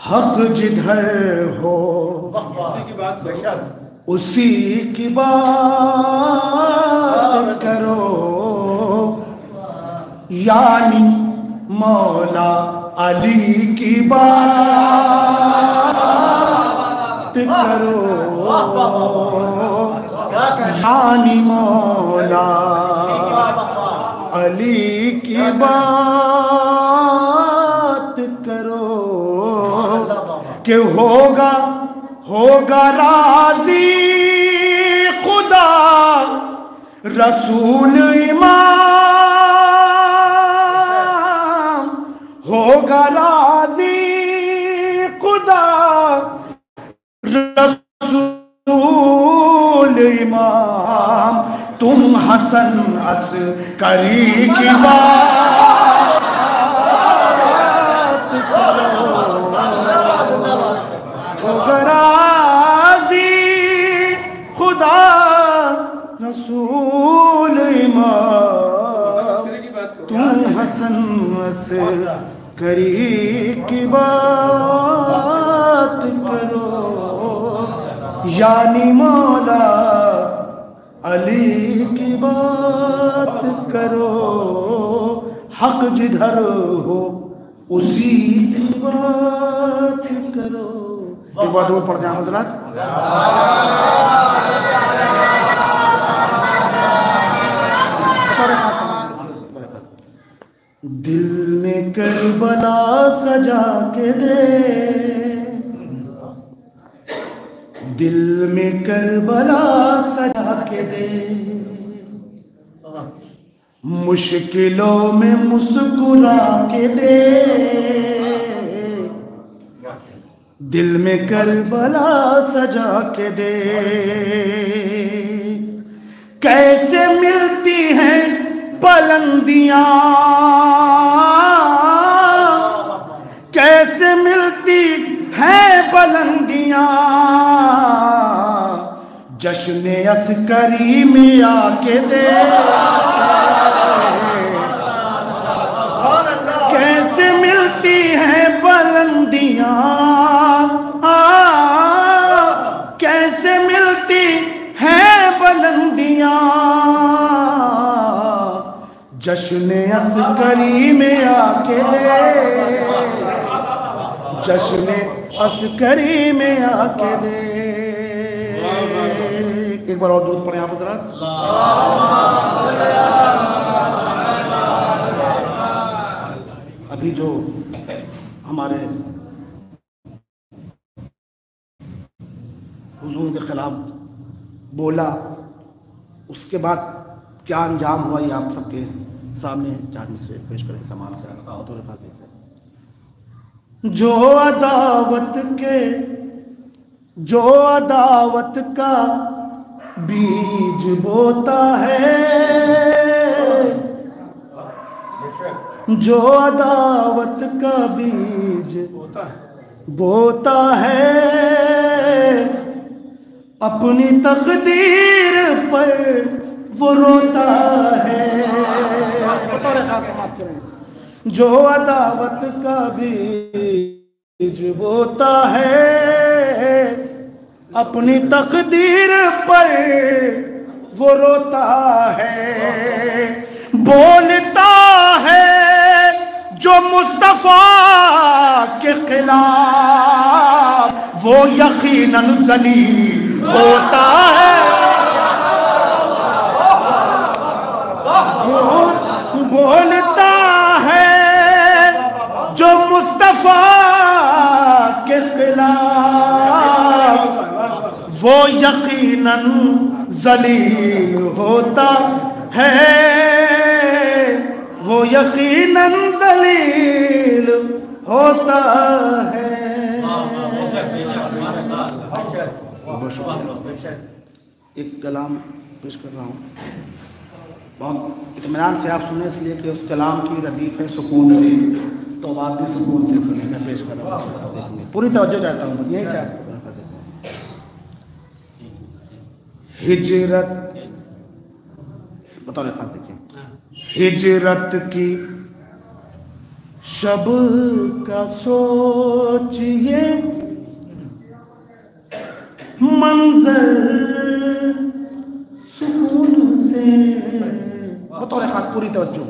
हक जिधर हो की बात उसी की बात करो यानी मौला अली की बात करो यानी मौला अली की बात कि होगा होगा राज़ी खुदा रसूल इमाम। होगा राज़ी खुदा रसूल इमाम। तुम हसन अस करी की बात। दूर पड़ जाए हज़रत। दिल में करबला सजा के दे। दिल में करबला सजा के दे। मुश्किलों में मुस्कुरा के दे। दिल में करबला सजा के दे। कैसे मिलती हैं बुलंदियाँ? कैसे मिलती हैं बुलंदियाँ? जश्न अस्करी में आके दे। कैसे मिलती हैं बुलंदियाँ कैसे मिलती हैं बुलंदियाँ? जश्न अस्करी में आके, जश्न अस्करी में आके। दे एक बार और दूध पड़े आप जरा। अभी जो हमारे हुजूर के खिलाफ बोला, उसके बाद क्या अंजाम हुआ ये आप सबके सामने चार से पेश करें समान करें। जो अदावत के, जो अदावत का बीज बोता है जो अदावत का बीज होता है बोता है अपनी तकदीर पर वो रोता है। जो अदावत का बीज बोता है अपनी तकदीर पर वो रोता है बोलता जो मुस्तफ़ा के खिलाफ वो यकीनन जलील होता है। बोलता है? जो मुस्तफ़ा के खिलाफ वो यकीनन जलील होता है। वो यकीनन जलील होता है। एक कलाम पेश कर रहा हूँ। बहुत इतमान से आप सुनने इसलिए कि उस कलाम की रदीफ है, सुकून से। तो आप भी सुकून से सुने, मैं पेश कर रहा हूँ। पूरी तवज्जो चाहता हूँ, यही हैं हिजरत बतौर खास देखिए। हिजरत की। शब का सोचिए। मंजर सुकून से। बतौर खास पूरी तवज्जो।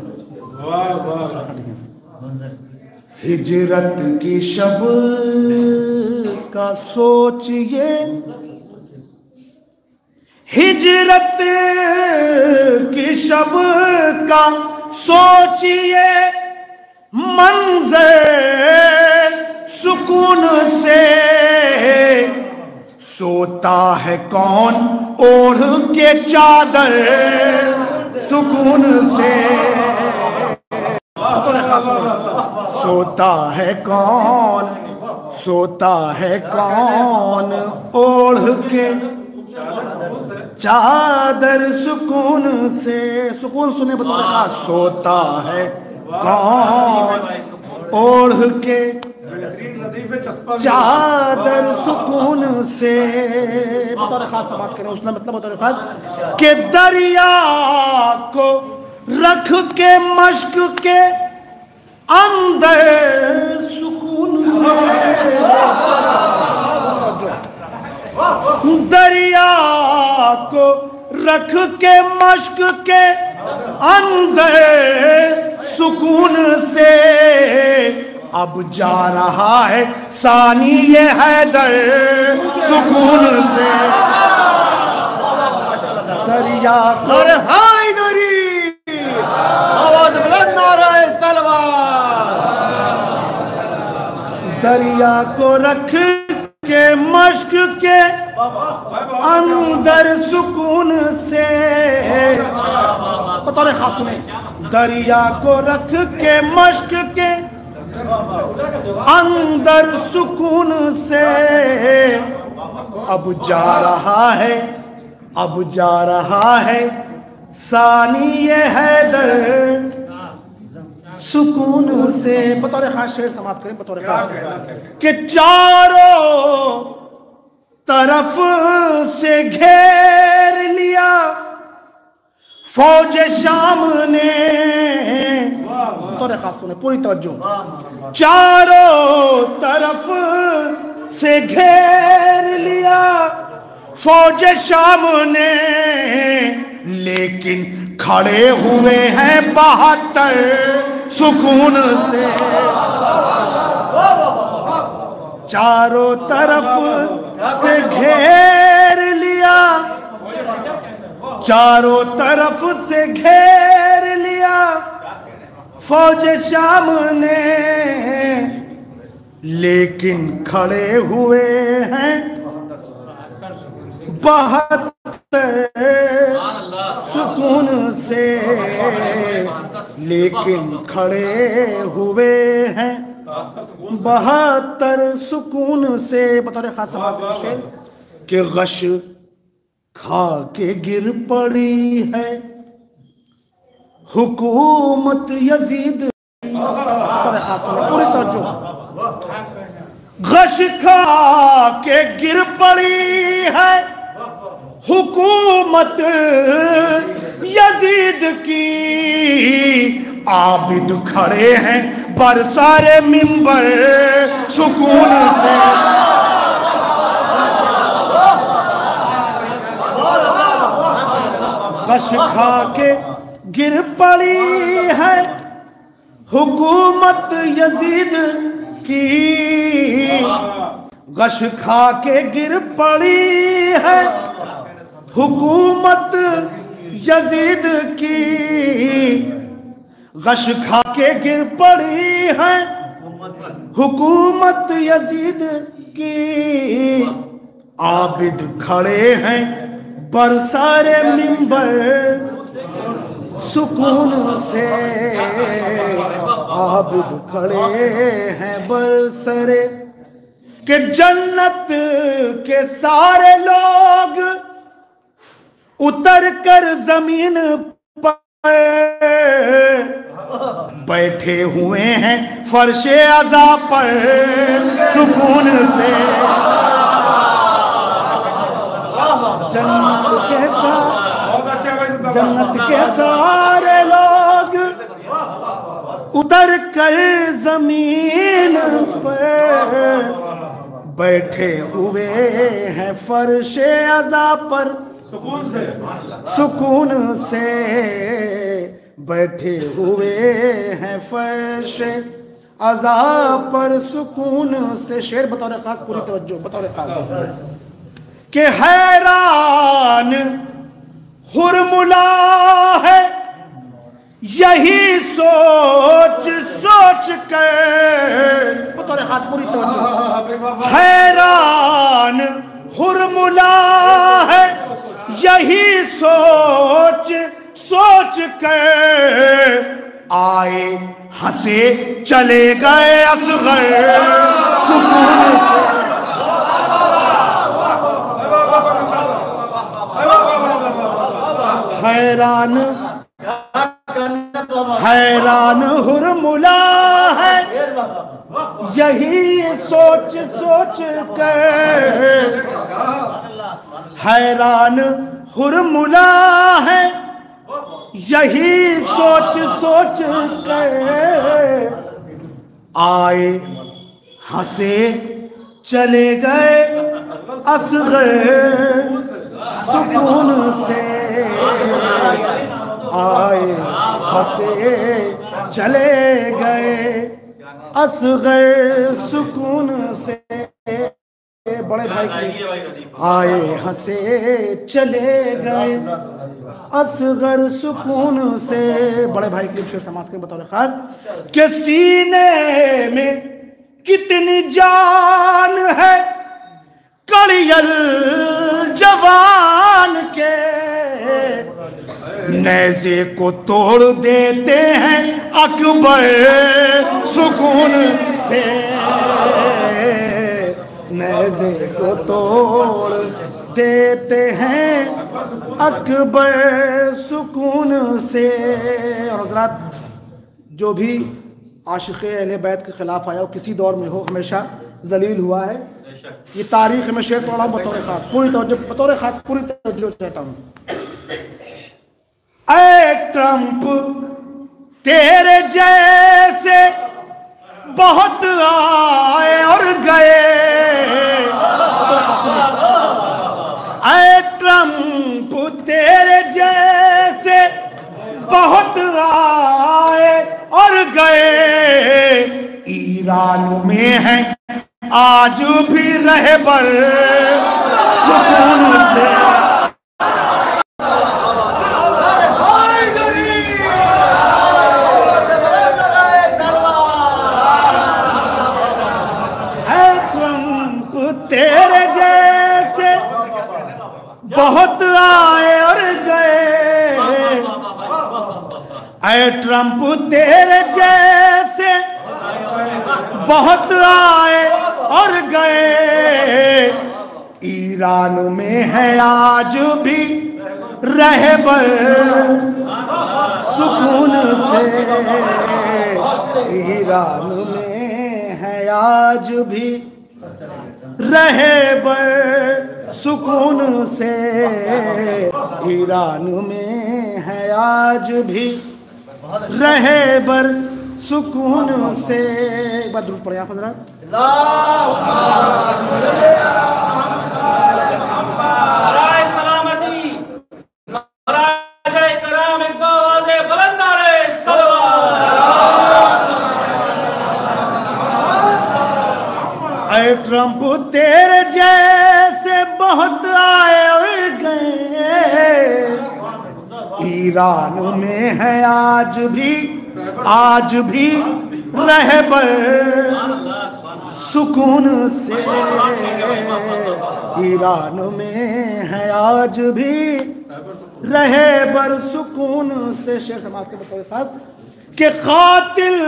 हिजरत की शब का सोचिए। हिजरत की शब का सोचिए, मंजर सुकून से। सोता है कौन ओढ़ के चादर सुकून से? सोता है कौन, सोता है कौन ओढ़ के चादर सुकून से सुकून सुने बतौर खास सोता है कौन? ओढ़ के चादर सुकून से। बतौर खास समाज करें उसने मतलब बतौर खास के दरिया को रख के मश्क के अंदर सुकून से। दरिया को रख के मश्क के अंदर सुकून से अब जा रहा है सानी ये हैदर सुकून से। दरिया कर हैदरी आवाज़ बुलंद नारा सलवार। दरिया को रख मश्क के अंदर सुकून से। बतौर खास सुने। दरिया को रख के मश्क के अंदर सुकून से। अब जा रहा है, अब जा रहा है। सानी ये हैदर सुकून से। बतौर खास शेर समाप्त करें बतौर खास। कि चारों तरफ़ से घेर लिया फौज शाम ने बतौर खास सुने पूरी तवज्जो। चारों तरफ़ से घेर लिया फौज शाम ने लेकिन खड़े हुए हैं बहत्तर। सुकून से। चारों तरफ़ से घेर लिया। चारों तरफ़ से घेर लिया। फौज शाम ने लेकिन खड़े हुए हैं। बहत्तर। सुकून से। लेकिन खड़े हुए हैं। बहत्तर सुकून से, बतौर खास समाज का गश खा के गिर पड़ी है। हुकूमत यजीद। पूरी तवज्जो। गश खा के गिर पड़ी है। हुकूमत यजीद की। आबिद खड़े हैं बरसारे मिंबर, सुकून से। कश खा के गिर पड़ी है हुकूमत यजीद की। गश खा के गिर पड़ी है हुकूमत यजीद की गश खा के गिर पड़ी है। हुकूमत यजीद की आबिद खड़े हैं। बरसारे मिंबर सुकून से आबिद खड़े हैं। बरसरे के जन्नत के सारे लोग कर ज़मीन पर। बैठे हुए हैं फर्शे अजा पर, सुकून से। जन्नत के साथ जन्नत के सारे लोग। उतर कर ज़मीन पर। बैठे हुए हैं फर्श अजा पर। सुकून से सुकून से बैठे हुए हैं फर्श अजा पर सुकून से शेर बतौर खास पूरी तवज्जो बतौर खास के हैरान हुरमुला है यही सोच सोच कर बतौर खास पूरी तवज्जो हैरान हुरमुला है यही सोच सोच कर आए हंसे चले गए असगर। सुकून से हैरान हैरान हुरमुला यही सोच सोच कर हैरान हुरमुला है। यही सोच सोच कर आए हंसे चले गए असगर सुकून से। आए हंसे चले गए असगर सुकून से बड़े भाई के आए हंसे चले गए। असगर सुकून से बड़े भाई के शेर समाज के बतौर खास। के सीने में कितनी जान है कड़ियल जवान के नैजे को तोड़ देते हैं अकबर सुकून से। नैजे को तोड़ देते हैं अकबर सुकून से। और हजरात, जो भी आशिक अहल बैत के ख़िलाफ़ आया हो, किसी दौर में हो, हमेशा जलील हुआ है। ये तारीख में शेर पढ़ा, बतौर खास पूरी तवज्जो, बतौर खास पूरी तवज्जो चाहता हूँ। ऐ ट्रंप, तेरे जैसे बहुत आए और गए। ऐ ट्रंप, तेरे जैसे बहुत आए और गए। ईरान में है, आज भी रहे बर सुकून से बहुत आए और गए। ऐ ट्रंप तेरे जैसे बहुत आए और गए। ईरान में है आज भी रहबर सुकून से। ईरान में है आज भी रहे रहबर। सुकून से ईरान में है आज भी रहबर सुकून से। एक बार दूर पड़े आप हजरात। नाराए सलामती। नाराए ईरान में है आज भी आज भी रहबर। सुकून से ईरान में है आज भी रहे बर सुकून से शेर समाज के बतौर खास के खातिल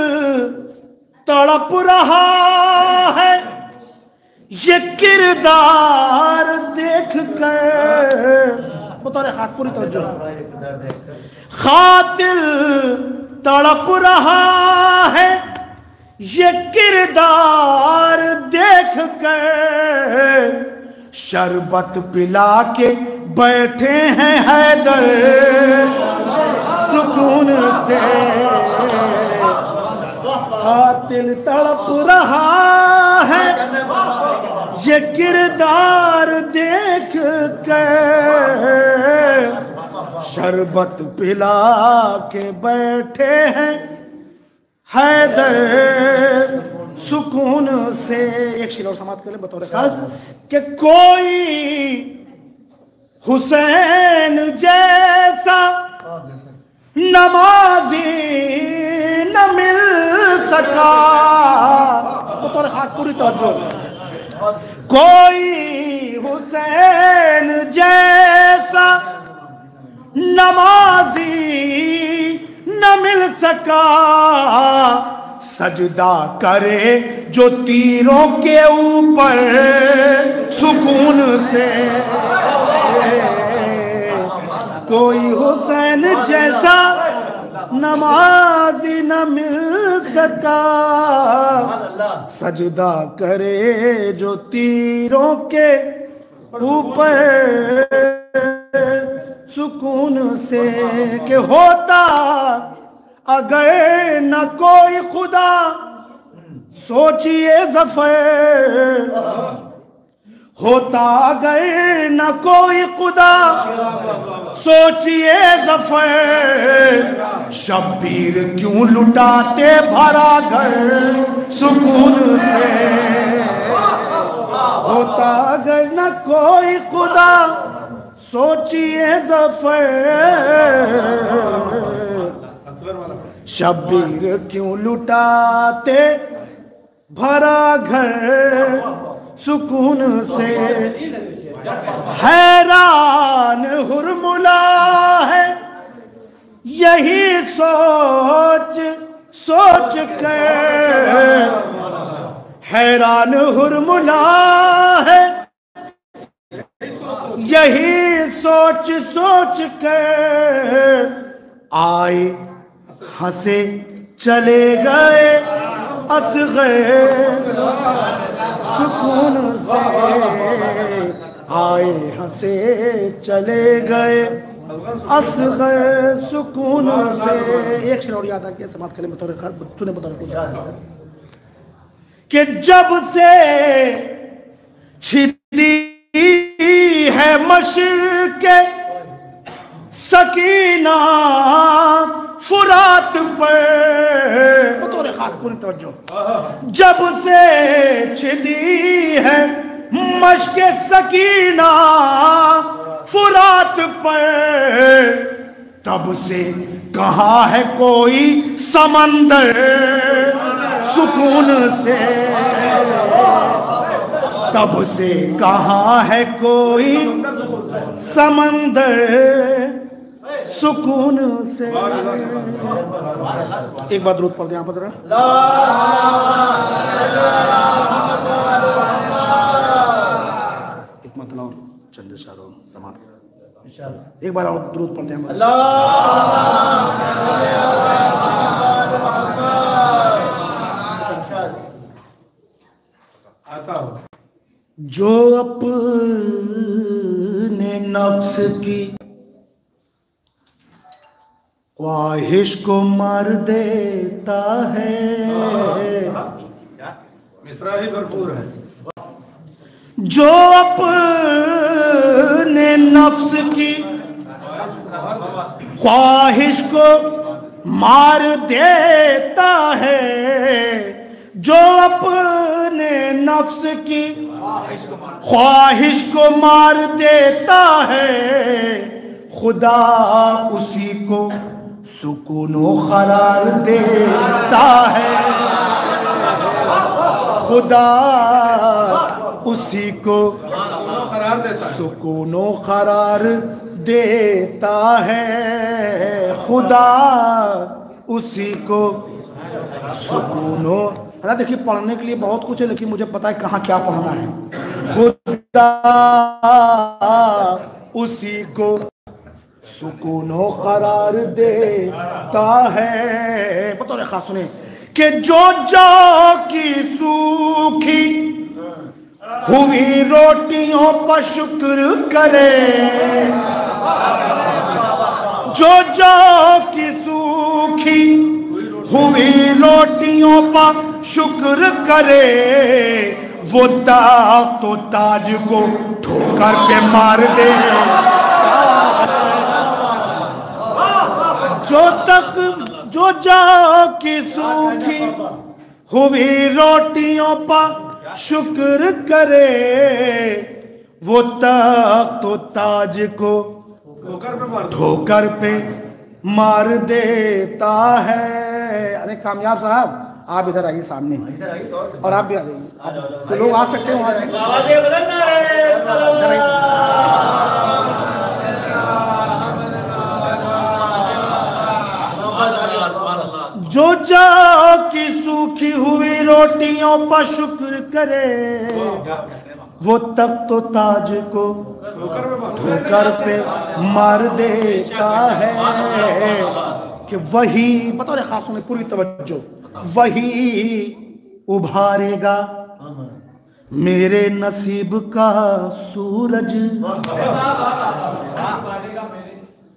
तड़प रहा है। ये किरदार देख कर बतौर खास पूरी तवज्जो खातिल तड़प रहा है ये किरदार देख कर शरबत पिला के बैठे हैं हैदर सुकून से। कातिल तड़प रहा है। ये किरदार देख कर शरबत पिला के बैठे हैं। हैदर सुकून से। एक शेर और समाप्त करें बतौर खास कि कोई हुसैन जैसा नमाजी न मिल सका। बतौर खास पूरी तवज्जो। कोई हुसैन जैसा नमाजी न मिल सका। सजदा करे जो तीरों के ऊपर सुकून से। कोई हुसैन जैसा नमाजी न मिल सका। सजदा करे जो तीरों के ऊपर। सुकून से के होता अगर न कोई खुदा। सोचिए ज़फ़र। होता अगर न कोई खुदा। सोचिए ज़फ़र। शब्बीर क्यों लुटाते भरा घर सुकून से? होता अगर न कोई खुदा, सोचिए ज़फ़र। शब्बीर क्यों लुटाते भरा घर सुकून से? हैरान हुरमुला है यही सोच सोच कर। हैरान हुरमुला है। यही सोच सोच कर। आए, हंसे, चले गए असगैर। सुकून से आए, हंसे, चले गए असगर सुकून से। एक शेर और याद आ गया, समाप्त करें बतौर तूने बतौर कि जब से छिदी है मशक सकीना फुरात पर। बतौर खास, पूरी तवज्जो। जब से छिदी है मशक सकीना फुरात पर। तब से कहा है कोई समंदर सुकून से। तब से कहा है कोई समंदर सुकून से। एक बात रूद पढ़ दे पर जरा एक मतलब और चंद शारों समाप्त एक बार और द्रुत पढ़ते हैं जो अपने नफ्स की ख्वाहिश को मार देता है। मिश्रा ही भरपूर है। जो अपने नफ्स की ख्वाहिश को मार देता है, जो अपने नफ्स की ख्वाहिश को मार देता है, खुदा उसी को सुकून करार देता है। खुदा उसी को सुकून करार देता है। खुदा उसी को सुकून अरे देखिए, पढ़ने के लिए बहुत कुछ है, लेकिन मुझे पता है कहाँ क्या पढ़ना है। खुदा उसी को सुकून करार देता है। बतौर खास सुने कि जो जा की सूखी हुई रोटियों पर शुक्र करे। जो जो की सूखी हुई रोटियों पर शुक्र करे, वो ताक तो ताज को ठोकर के मार दे। जो तक, जो जा की सूखी हुई रोटियों पर शुक्र करे वो तक तो ताज को ठोकर पे मार ठोकर पे मार देता है। अरे कामयाब साहब आप इधर आइए सामने। और आप भी आ जाइए। तो लोग आ सकते हैं वहाँ जो जा की सूखी हुई रोटियों पर शुक्र करे, वो तक तो ताज को ठोकर पे मार देता है कि वही बता रहे खास में पूरी तवज्जो, वही उभारेगा मेरे नसीब का सूरज।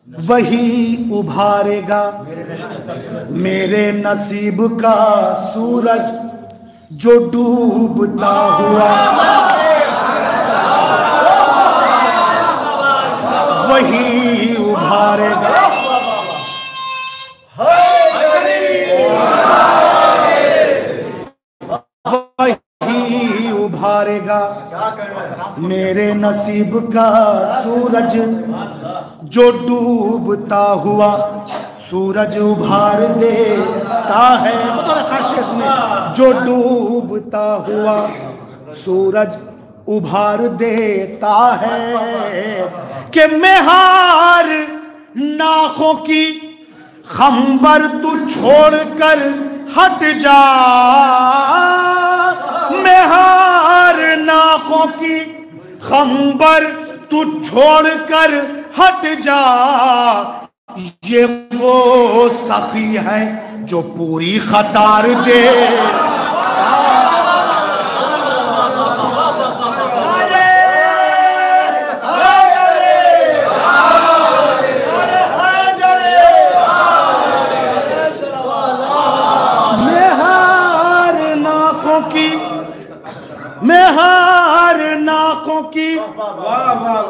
वही उभारेगा। मेरे नसीब का सूरज जो डूबता हुआ। वही उभारेगा। वही उभारेगा। मेरे नसीब का सूरज जो डूबता हुआ सूरज उभार देता है। जो डूबता हुआ सूरज उभार देता है कि मैं हार नाखों की खंबर तू छोड़कर हट जा। मैं हार नाखों की खंबर तू छोड़कर हट जा। ये वो सखी है जो पूरी खतार दे।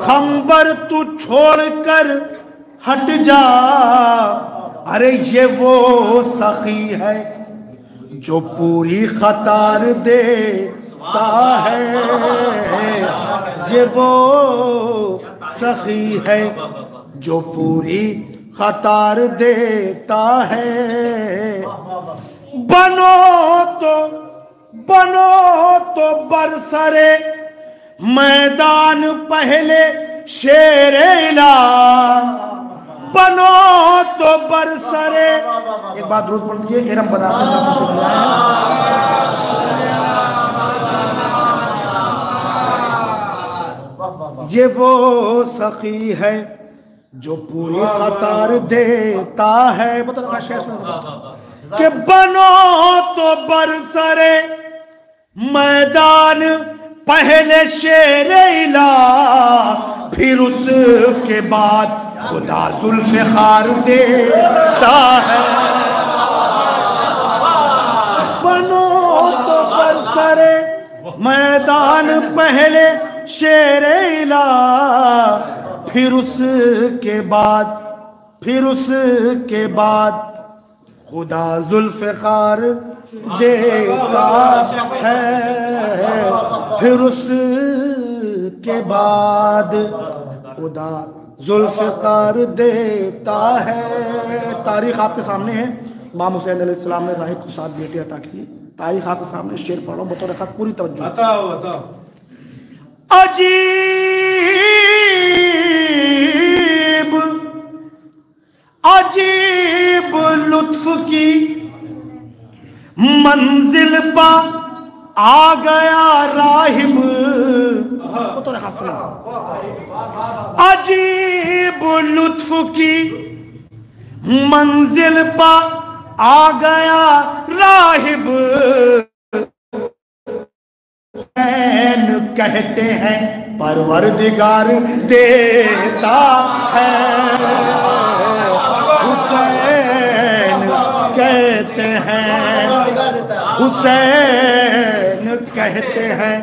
खंबर तू छोड़कर हट जा। अरे ये वो सखी है जो पूरी खतार देता है। ये वो सखी है जो पूरी खतार देता है। बनो तो बनो तो बरसरे मैदान पहले शेरेला बनो तो बरसरे। एक बात रोज पढ़ लीजिए, एरम बना ये वो सखी है जो पूरी खतार देता है। में कि बनो तो बरसरे, मैदान पहले शेर इला, फिर उसके बाद खुदा जुल्फार देता है। बनो तो बरसरे मैदान पहले शेर इला, फिर उसके बाद, फिर उसके बाद खुदा जुल्फार देता है। फिर उसके बाद खुदा जुल्फार देता है। तारीख आपके सामने है। इमाम हुसैन अलैहिस्सलाम ने राहिब को साथ बेटे अता किए तारीख आपके सामने शेर पढ़ पढ़ो बतौर खत पूरी तवज्जो। अजीब अजीब लुत्फ की मंजिल पा आ गया राहिब। तो खास अजीब लुत्फ की मंजिल पा आ गया राहिब। कहते हैं परवरदिगार देता है। हुसैन कहते हैं हुसैन कहते हैं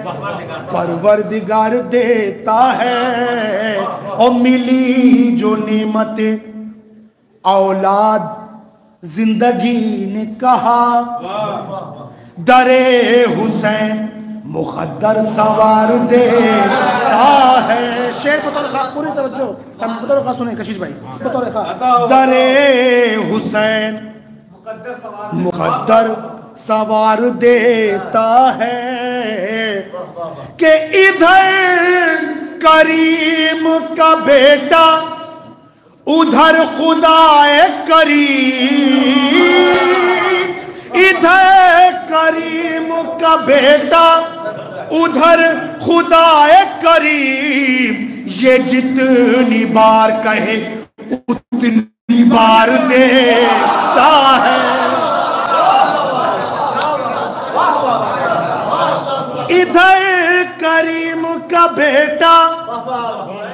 परवरदिगार देता है और मिली जो नेमत औलाद ज़िंदगी ने कहा। दरे हुसैन मुखद्दर सवार देता है। शेर बतौर खास पूरी तवज्जो बतौर खास सुने कशिश भाई बतौर खास दरे हुसैन मुखद्दर सवार देता है कि इधर करीम का बेटा, उधर खुदाए करीम। इधर करीम का बेटा, उधर खुदाए करीम। ये जितनी बार कहे, उतनी बार देता है। इधर करीम का बेटा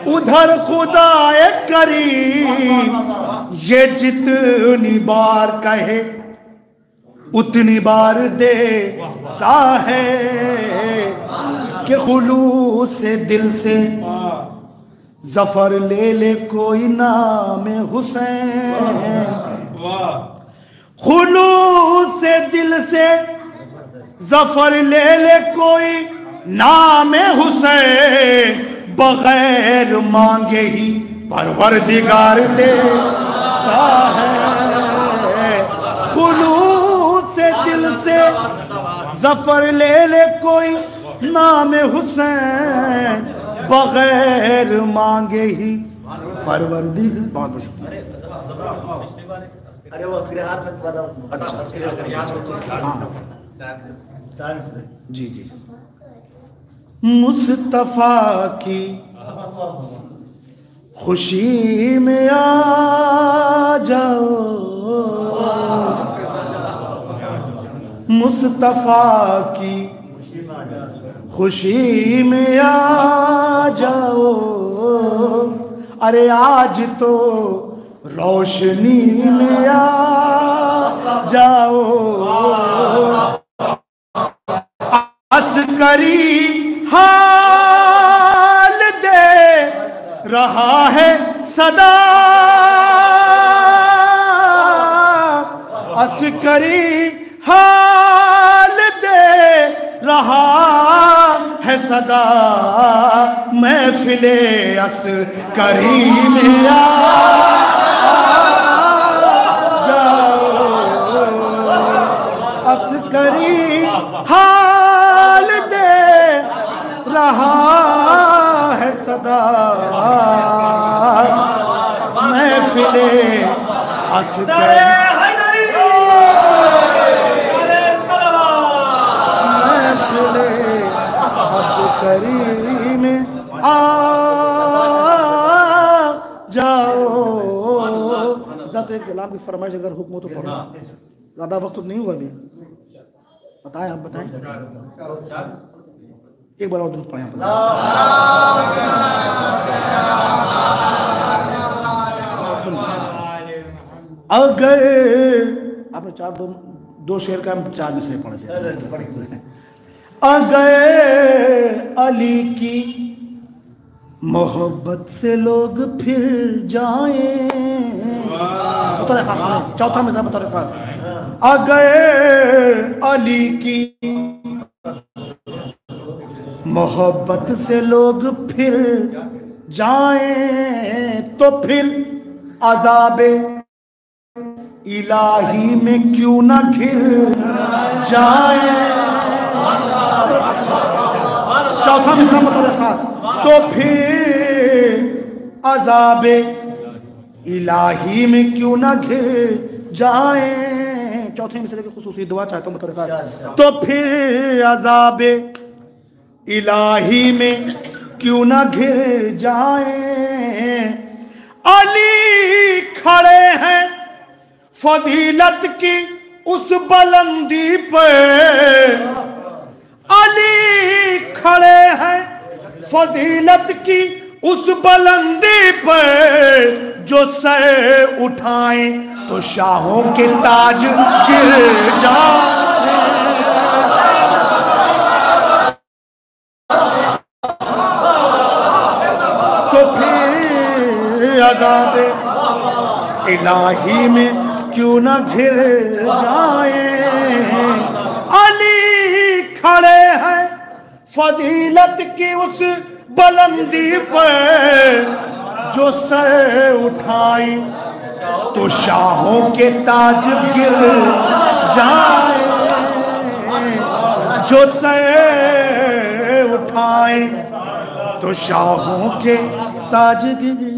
उधर खुदाए करीम। ये जितनी बार कहे उतनी बार देता है कि खुलूस से दिल से ज़फ़र ले ले कोई नाम हुसैन। खुलूस से दिल से ज़फ़र ले ले कोई नाम हुसैन बगैर मांगे ही देता है। खुलूस से दिल से ज़फ़र ले ले कोई नाम हुसैन बगैर मांगे ही परवरदिगार बहुत बहुत शुक्रिया। अरे वो में अच्छा। हाँ। जी जी। मुस्तफ़ा की खुशी में आ जाओ। मुस्तफ़ा की खुशी में आ जाओ। अरे आज तो रोशनी में आ जाओ। अस्करी हाल दे रहा है सदा। अस्करी हाल दे रहा है सदा। महफिले अस्करी में आ अस्करी हाल है सदा महफिले अस्करी हैदरी अरे सलाम। महफिले अस्करी में आ जाओ। ज़ात एक गुलाम की फरमाइश अगर हुक्म हो तो पढ़ो। ज़्यादा वक्त तो नहीं हुआ अभी। बताएँ आप बताएँ। एक बार और दूध पढ़ें अगर आपने चार दो दो शेर का चार मिसरे पढ़े थे अगर अली की मोहब्बत से लोग फिर जाए। बतौर खास सुने, चौथा मिसरा बतौर खास अगर अली की मोहब्बत से लोग फिर जाएँ तो फिर अजाबे इलाही में क्यों ना घिर जाए। चौथा मिसरा बतौर खास तो फिर अजाबे इलाही में क्यों ना घिर जाए। चौथे मिसरे की खुसूसी दुआ चाहता हूँ खास तो फिर अजाबे इलाही में क्यों ना घिर जाए? अली खड़े हैं फजीलत की उस बुलंदी पे। अली खड़े हैं फजीलत की उस बुलंदी पे। जो सर उठाए तो शाहों के ताज गिर जाए। इलाही में क्यों न घिर जाए। अली खड़े हैं फजीलत की उस बुलंदी पर जो सर उठाई तो शाहों के ताज गिर जाए। जो सर उठाए तो शाहों के ताज गिर